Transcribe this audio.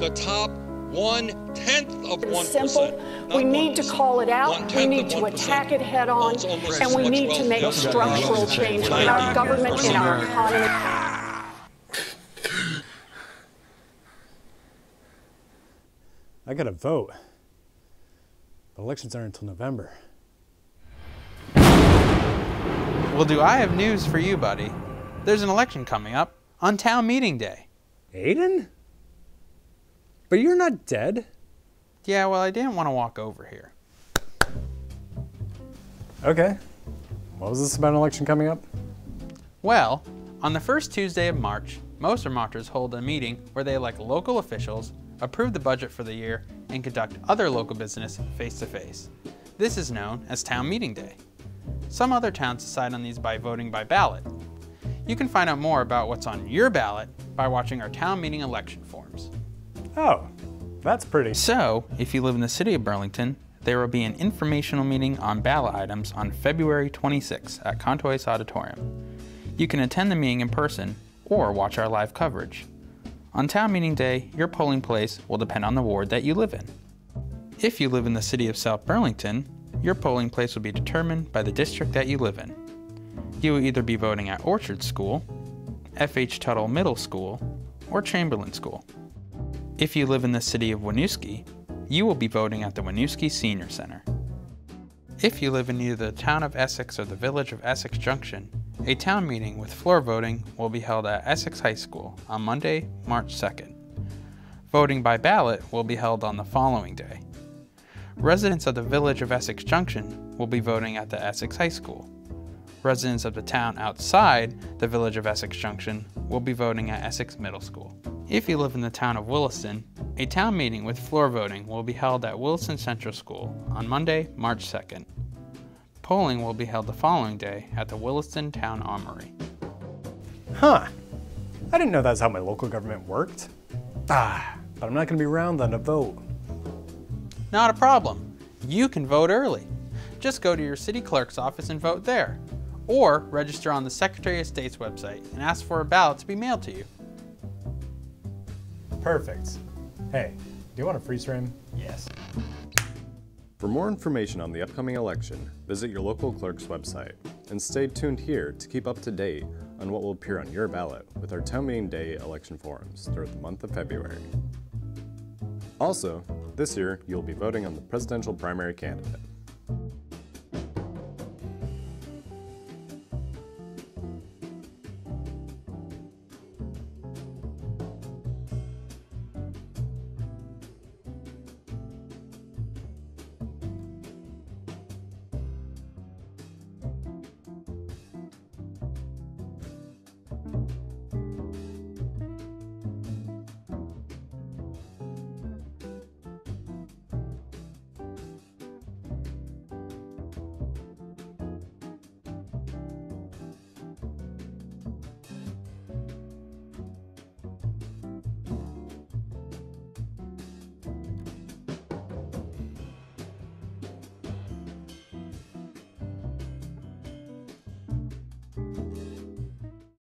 the top one tenth of one simple. We need to call it out. We need to attack it head on, and we need to make structural change in our government, and our economy. I gotta vote. The elections aren't until November. Well, do I have news for you, buddy? There's an election coming up on town meeting day. Aidan? But you're not dead. Yeah, well, I didn't want to walk over here. Okay. What was this about an election coming up? Well, on the first Tuesday of March, most Vermonters hold a meeting where they elect local officials, approve the budget for the year, and conduct other local business face to face. This is known as Town Meeting Day. Some other towns decide on these by voting by ballot. You can find out more about what's on your ballot by watching our town meeting election forums. Oh, that's pretty. So, if you live in the city of Burlington, there will be an informational meeting on ballot items on February 26 at Contois Auditorium. You can attend the meeting in person or watch our live coverage. On town meeting day, your polling place will depend on the ward that you live in. If you live in the city of South Burlington, your polling place will be determined by the district that you live in. You will either be voting at Orchard School, F.H. Tuttle Middle School, or Chamberlain School. If you live in the city of Winooski, you will be voting at the Winooski Senior Center. If you live in either the town of Essex or the village of Essex Junction, a town meeting with floor voting will be held at Essex High School on Monday, March 2nd. Voting by ballot will be held on the following day. Residents of the village of Essex Junction will be voting at the Essex High School. Residents of the town outside the village of Essex Junction will be voting at Essex Middle School. If you live in the town of Williston, a town meeting with floor voting will be held at Williston Central School on Monday, March 2nd. Polling will be held the following day at the Williston Town Armory. Huh. I didn't know that's how my local government worked. Ah, but I'm not gonna be around then to vote. Not a problem. You can vote early. Just go to your city clerk's office and vote there. Or register on the Secretary of State's website and ask for a ballot to be mailed to you. Perfect. Hey, do you want a freeze frame? Yes. For more information on the upcoming election, visit your local clerk's website and stay tuned here to keep up to date on what will appear on your ballot with our Town Meeting Day election forums throughout the month of February. Also, this year you'll be voting on the presidential primary candidate.